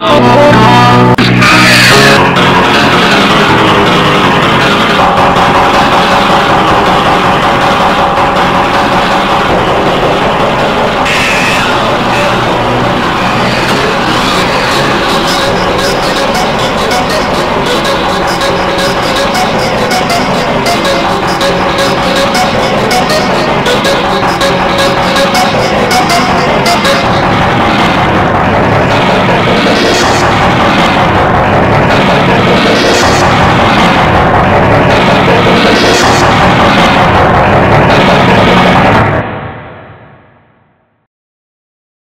Oh,